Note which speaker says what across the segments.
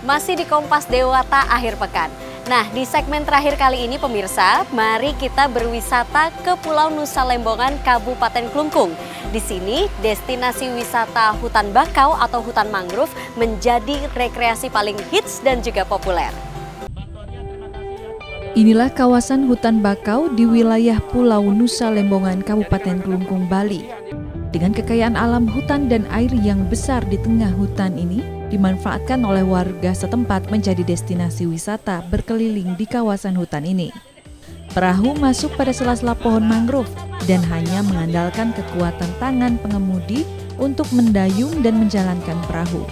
Speaker 1: Masih di Kompas Dewata akhir pekan. Nah, di segmen terakhir kali ini pemirsa, mari kita berwisata ke Pulau Nusa Lembongan, Kabupaten Klungkung. Di sini, destinasi wisata hutan bakau atau hutan mangrove menjadi rekreasi paling hits dan juga populer.
Speaker 2: Inilah kawasan hutan bakau di wilayah Pulau Nusa Lembongan, Kabupaten Kelungkung, Bali. Dengan kekayaan alam hutan dan air yang besar di tengah hutan ini, dimanfaatkan oleh warga setempat menjadi destinasi wisata berkeliling di kawasan hutan ini. Perahu masuk pada sela-sela pohon mangrove dan hanya mengandalkan kekuatan tangan pengemudi untuk mendayung dan menjalankan perahu.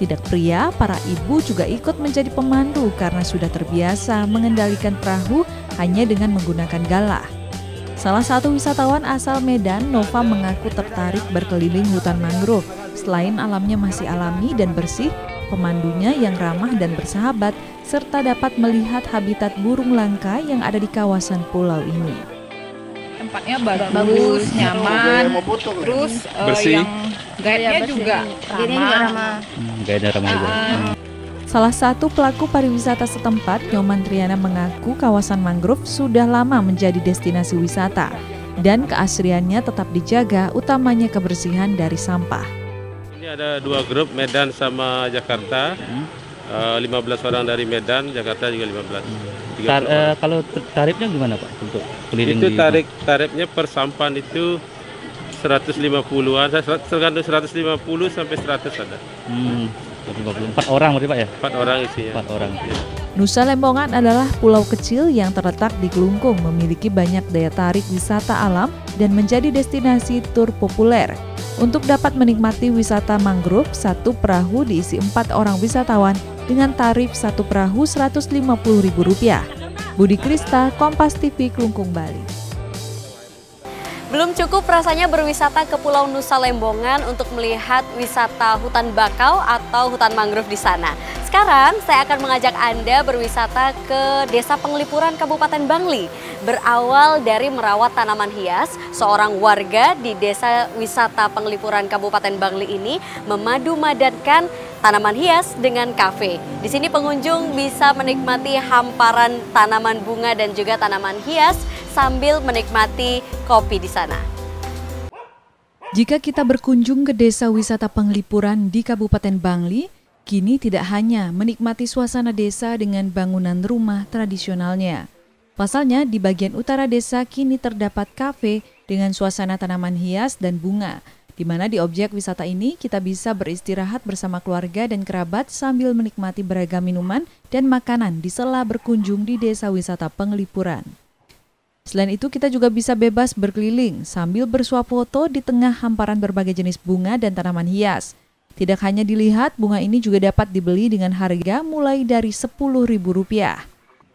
Speaker 2: Tidak pria, para ibu juga ikut menjadi pemandu karena sudah terbiasa mengendalikan perahu hanya dengan menggunakan galah. Salah satu wisatawan asal Medan, Nova mengaku tertarik berkeliling hutan mangrove. Selain alamnya masih alami dan bersih, pemandunya yang ramah dan bersahabat, serta dapat melihat habitat burung langka yang ada di kawasan pulau ini.
Speaker 3: Tempatnya bagus, bagus nyaman, terus uh, yang guide-nya juga ramah.
Speaker 4: Hmm, guide ramah juga. Uh,
Speaker 2: Salah satu pelaku pariwisata setempat, Nyoman Triana mengaku kawasan mangrove sudah lama menjadi destinasi wisata dan keasriannya tetap dijaga, utamanya kebersihan dari sampah.
Speaker 5: Ini ada dua grup, Medan sama Jakarta. Hmm. Uh, 15 orang dari Medan, Jakarta juga 15.
Speaker 4: Hmm. Tar, uh, kalau tarifnya gimana Pak untuk keliling
Speaker 5: Itu tarik tarifnya per sampan itu 150-an, tergantung 150 sampai 100 ada.
Speaker 4: Hmm. 54 orang berarti Pak ya?
Speaker 5: 4 orang isinya.
Speaker 4: 4 orang. Ya.
Speaker 2: Nusa Lembongan adalah pulau kecil yang terletak di Kelungkung, memiliki banyak daya tarik wisata alam dan menjadi destinasi tur populer. Untuk dapat menikmati wisata mangrove, satu perahu diisi empat orang wisatawan dengan tarif satu perahu Rp150.000. Budi Krista, Kompas TV, Kelungkung, Bali.
Speaker 1: Belum cukup rasanya berwisata ke Pulau Nusa Lembongan untuk melihat wisata hutan bakau atau hutan mangrove di sana. Sekarang saya akan mengajak Anda berwisata ke Desa Penglipuran Kabupaten Bangli. Berawal dari merawat tanaman hias, seorang warga di Desa Wisata Penglipuran Kabupaten Bangli ini memadu-madankan tanaman hias dengan kafe. Di sini pengunjung bisa menikmati hamparan tanaman bunga dan juga tanaman hias sambil menikmati kopi di sana.
Speaker 2: Jika kita berkunjung ke desa wisata penglipuran di Kabupaten Bangli, kini tidak hanya menikmati suasana desa dengan bangunan rumah tradisionalnya. Pasalnya di bagian utara desa kini terdapat kafe dengan suasana tanaman hias dan bunga, di mana di objek wisata ini kita bisa beristirahat bersama keluarga dan kerabat sambil menikmati beragam minuman dan makanan di sela berkunjung di desa wisata penglipuran. Selain itu, kita juga bisa bebas berkeliling sambil bersuap foto di tengah hamparan berbagai jenis bunga dan tanaman hias. Tidak hanya dilihat, bunga ini juga dapat dibeli dengan harga mulai dari Rp10.000.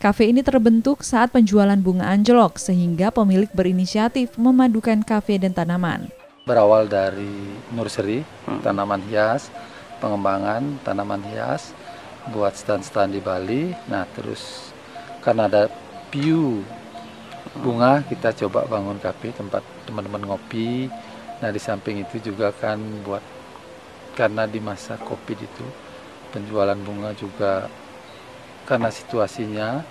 Speaker 2: Kafe ini terbentuk saat penjualan bunga anjlok sehingga pemilik berinisiatif memadukan kafe dan tanaman.
Speaker 6: Berawal dari nursery, tanaman hias, pengembangan tanaman hias, buat stand-stand di Bali. Nah terus karena ada view bunga kita coba bangun kafe tempat teman-teman ngopi nah di samping itu juga kan buat karena di masa covid itu penjualan bunga juga karena situasinya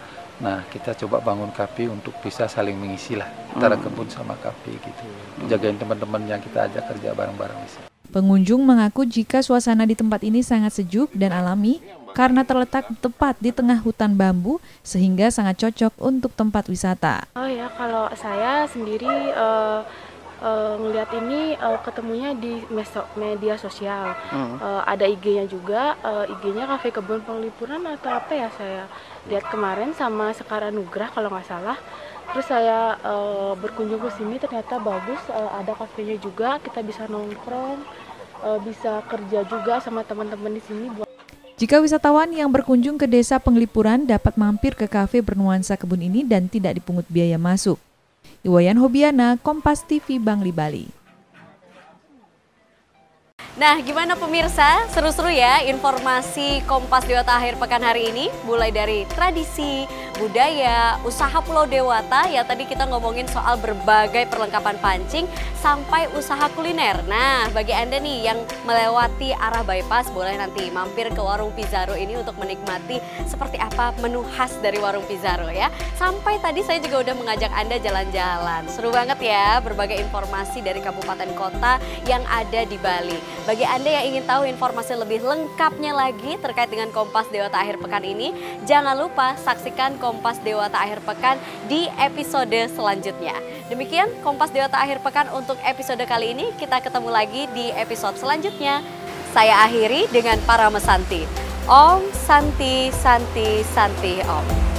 Speaker 6: nah kita coba bangun kafe untuk bisa saling mengisi lah antara hmm. kebun sama kafe gitu jagain teman-teman yang kita ajak kerja bareng-bareng sini
Speaker 2: Pengunjung mengaku jika suasana di tempat ini sangat sejuk dan alami karena terletak tepat di tengah hutan bambu sehingga sangat cocok untuk tempat wisata.
Speaker 7: Oh ya, kalau saya sendiri uh, uh, ngelihat ini uh, ketemunya di media sosial. Hmm. Uh, ada IG-nya juga, uh, IG-nya Kafe Kebun Penglipuran atau apa ya saya lihat kemarin sama Sekarang Nugrah kalau nggak salah. Terus saya uh, berkunjung ke sini ternyata bagus, uh, ada kafenya juga, kita bisa nongkrong, uh, bisa kerja juga sama teman-teman di sini.
Speaker 2: Jika wisatawan yang berkunjung ke desa Penglipuran dapat mampir ke kafe bernuansa kebun ini dan tidak dipungut biaya masuk. Iwayan Hobiana, Kompas TV Bangli Bali.
Speaker 1: Nah, gimana pemirsa? Seru-seru ya informasi Kompas di akhir pekan hari ini, mulai dari tradisi, budaya, usaha Pulau Dewata ya tadi kita ngomongin soal berbagai perlengkapan pancing sampai usaha kuliner. Nah, bagi Anda nih yang melewati arah bypass boleh nanti mampir ke warung Pizarro ini untuk menikmati seperti apa menu khas dari warung Pizarro ya. Sampai tadi saya juga udah mengajak Anda jalan-jalan. Seru banget ya berbagai informasi dari kabupaten kota yang ada di Bali. Bagi Anda yang ingin tahu informasi lebih lengkapnya lagi terkait dengan Kompas Dewata akhir pekan ini, jangan lupa saksikan Kompas Dewata akhir pekan di episode selanjutnya. Demikian Kompas Dewata akhir pekan untuk episode kali ini. Kita ketemu lagi di episode selanjutnya. Saya akhiri dengan para mesanti. Om Santi Santi Santi Om.